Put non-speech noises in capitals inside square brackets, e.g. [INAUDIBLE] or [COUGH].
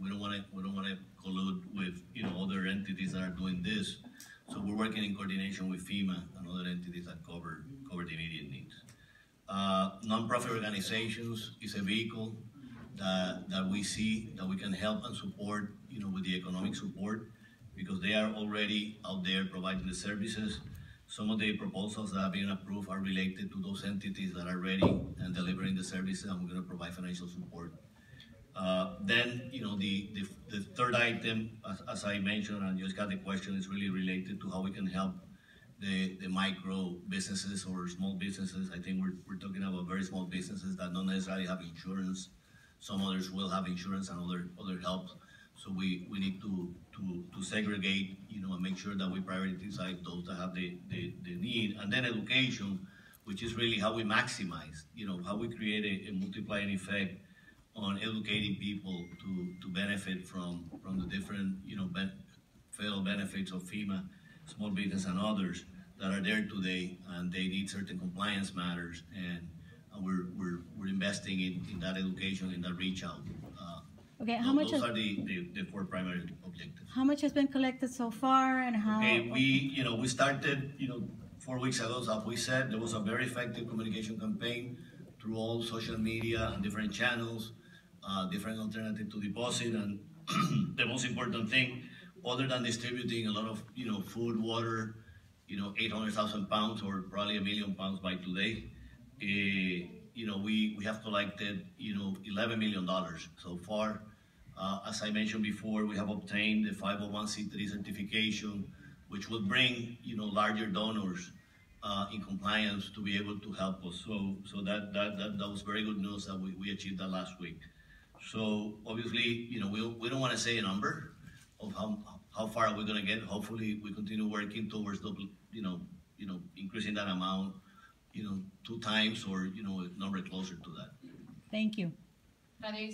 we don't wanna, we don't wanna collude with, you know, other entities that are doing this. So we're working in coordination with FEMA and other entities that cover, cover the immediate needs. Uh, nonprofit organizations is a vehicle that, that we see that we can help and support, you know, with the economic support because they are already out there providing the services. Some of the proposals that have been approved are related to those entities that are ready and delivering the services, and we're gonna provide financial support. Then, you know, the, the, the third item, as, as I mentioned, and you just got the question, is really related to how we can help the, the micro businesses or small businesses. I think we're, we're talking about very small businesses that don't necessarily have insurance. Some others will have insurance and other, other help. So we, we need to, to, to segregate, you know, and make sure that we prioritize those that have the, the, the need. And then education, which is really how we maximize, you know, how we create a, a multiplying effect on educating people to, to benefit from, from the different, you know, ben, federal benefits of FEMA, small business and others that are there today and they need certain compliance matters and, and we're, we're, we're investing in, in that education, in that reach out. Uh, Okay, how much, Those has- are the, the, the four primary objectives. how much has been collected so far and how? Okay, we, you know, we started, you know, four weeks ago, as we said, there was a very effective communication campaign through all social media and different channels, uh, different alternative to deposit, and [CLEARS THROAT] the most important thing, other than distributing a lot of, you know, food, water, you know, eight hundred thousand pounds or probably a million pounds by today, eh, you know, we, we have collected, you know, eleven million dollars so far. Uh, as I mentioned before, we have obtained the five oh one C three certification, which will bring, you know, larger donors, uh, in compliance to be able to help us. So, so that, that, that, that was very good news that we, we achieved that last week. So obviously, you know, we, we don't wanna say a number of how, how far are we gonna get. Hopefully, we continue working towards the, you know, you know, increasing that amount, you know, two times or, you know, a number closer to that. Thank you. Nadia, you